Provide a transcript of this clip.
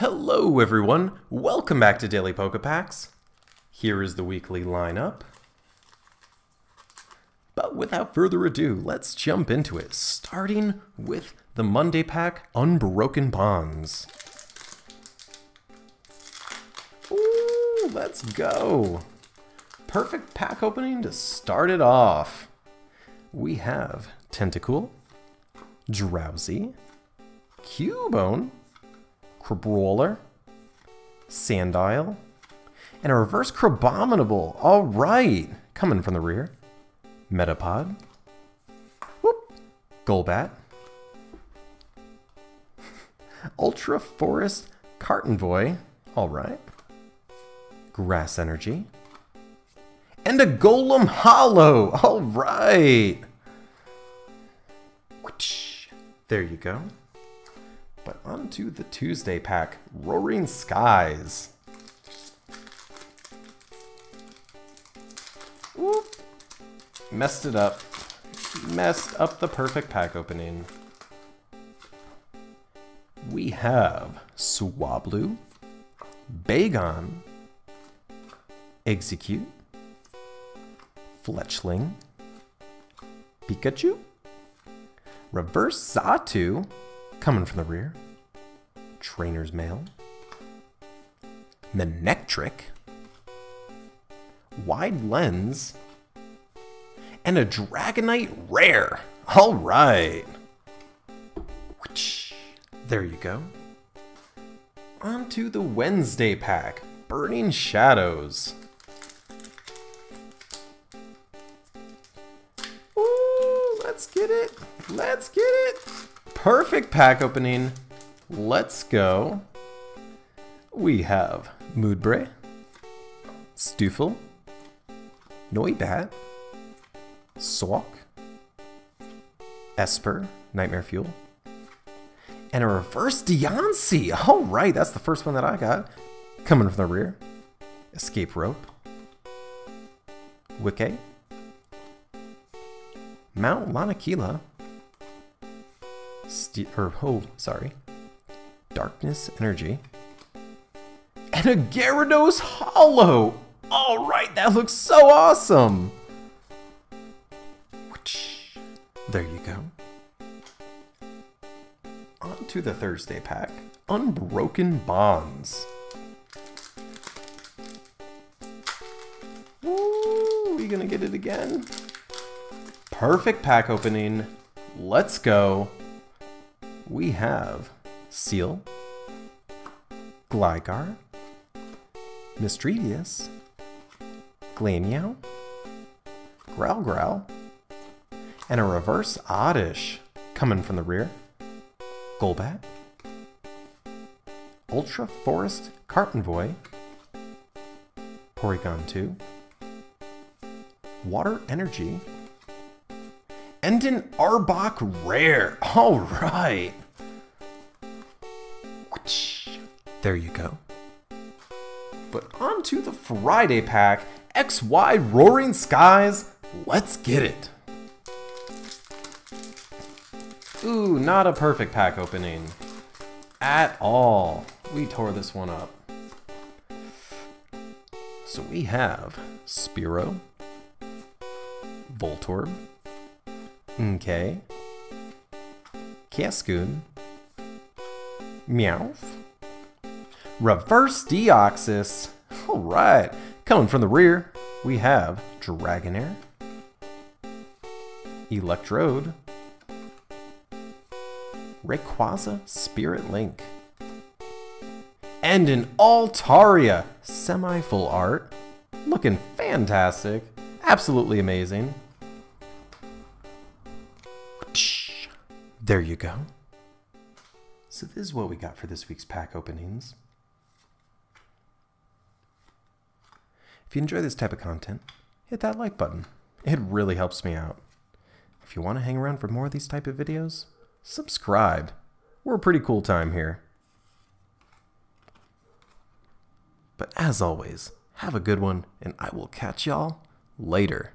Hello everyone, welcome back to Daily Pokepacks. Here is the weekly lineup. But without further ado, let's jump into it, starting with the Monday pack, Unbroken Bonds. Ooh, let's go. Perfect pack opening to start it off. We have Tentacool, Drowzee, Cubone, Crabrawler, Sandile, and a reverse Crabominable. All right, coming from the rear. Metapod, whoop, Golbat, Ultra Forest Kartenvoy. All right, Grass Energy, and a Golem Hollow. All right. There you go. But onto the Tuesday pack, Roaring Skies. Whoop. Messed it up. Messed up the perfect pack opening. We have Swablu, Bagon, Exeggcute, Fletchling, Pikachu, Reverse Xatu, coming from the rear. Trainer's Mail. Manectric. Wide Lens. And a Dragonite Rare. All right. There you go. On to the Wednesday pack. Burning Shadows. Ooh, let's get it. Let's get it. Perfect pack opening. Let's go. We have Mudbray, Stufful, Noibat, Swak, Esper, Nightmare Fuel, and a reverse Diancie. All right, that's the first one that I got. Coming from the rear. Escape Rope, Wicke, Mount Lanakila, Or oh, sorry, Darkness Energy, and a Gyarados Hollow. All right, that looks so awesome. There you go. On to the Thursday pack, Unbroken Bonds. Ooh, we gonna get it again? Perfect pack opening. Let's go we have Seel, Gligar, Misdreavus, Glameow, Growl Growl, and a reverse Oddish coming from the rear. Golbat, Ultra Forest Kartenvoy, Porygon 2, Water Energy, and an Arbok Rare. All right. There you go. But on to the Friday pack, XY Roaring Skies. Let's get it. Ooh, not a perfect pack opening. At all. We tore this one up. So we have Spearow, Voltorb, Okay. Cascoon. Meowth. Reverse Deoxys. Alright. Coming from the rear, we have Dragonair. Electrode. Rayquaza Spirit Link. And an Altaria semi-full art. Looking fantastic. Absolutely amazing. There you go. So this is what we got for this week's pack openings. If you enjoy this type of content, hit that like button. It really helps me out. If you want to hang around for more of these type of videos, subscribe. We're a pretty cool time here. But as always, have a good one, and I will catch y'all later.